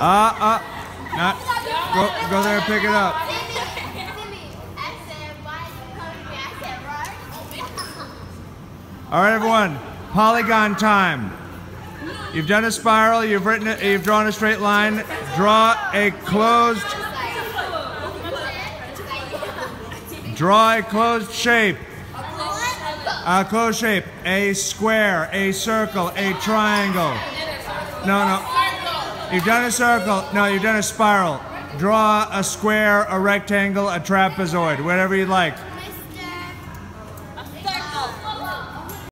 Uh, uh, not, go, go there and pick it up. All right, everyone. Polygon time. You've done a spiral. You've written it. You've drawn a straight line. Draw a closed. Draw a closed shape. A closed shape. A square. A circle. A triangle. No, no. You've done a circle. No, you've done a spiral. Draw a square, a rectangle, a trapezoid, whatever you'd like. A circle.